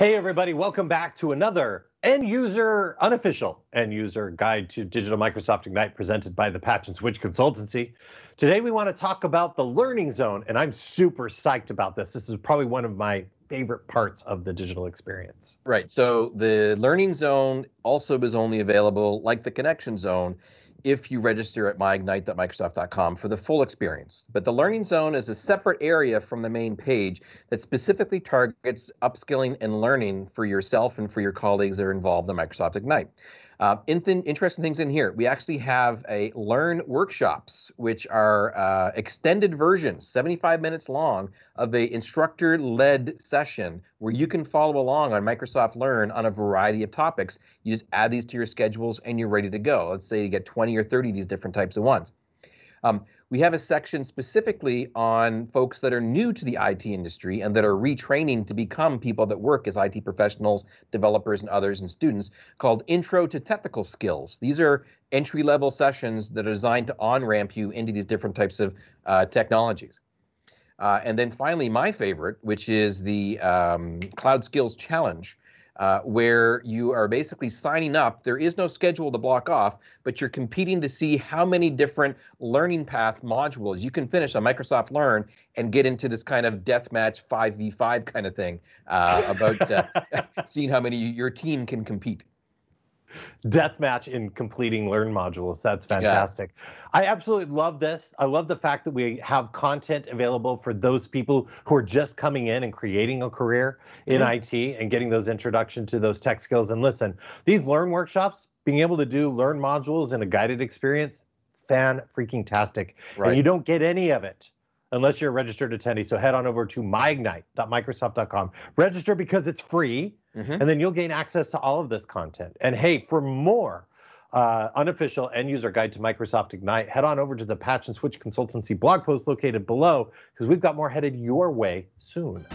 Hey, everybody, welcome back to another end user, unofficial end user guide to digital Microsoft Ignite presented by the Patch and Switch Consultancy. Today, we want to talk about the Learning Zone, and I'm super psyched about this. This is probably one of my favorite parts of the digital experience. Right. So the Learning Zone also is only available, like the Connection Zone, if you register at myignite.microsoft.com for the full experience. But the Learning Zone is a separate area from the main page that specifically targets upskilling and learning for yourself and for your colleagues that are involved in Microsoft Ignite. Uh, interesting things in here. We actually have a learn workshops, which are uh, extended versions, 75 minutes long, of a instructor-led session where you can follow along on Microsoft Learn on a variety of topics. You just add these to your schedules and you're ready to go. Let's say you get 20 or 30 of these different types of ones. Um, we have a section specifically on folks that are new to the IT industry and that are retraining to become people that work as IT professionals, developers, and others, and students called Intro to Technical Skills. These are entry level sessions that are designed to on ramp you into these different types of uh, technologies. Uh, and then finally, my favorite, which is the um, Cloud Skills Challenge, uh, where you are basically signing up. There is no schedule to block off, but you're competing to see how many different learning path modules you can finish on Microsoft Learn and get into this kind of deathmatch 5v5 kind of thing uh, about uh, seeing how many your team can compete deathmatch in completing learn modules. That's fantastic. Yeah. I absolutely love this. I love the fact that we have content available for those people who are just coming in and creating a career in mm-hmm. IT and getting those introduction to those tech skills. And listen, these learn workshops, being able to do learn modules in a guided experience, fan freaking tastic. Right. And you don't get any of it unless you're a registered attendee. So head on over to myignite.microsoft.com. Register because it's free, mm-hmm. and then you'll gain access to all of this content. And hey, for more uh, unofficial end user guide to Microsoft Ignite, head on over to the Patch and Switch Consultancy blog post located below because we've got more headed your way soon.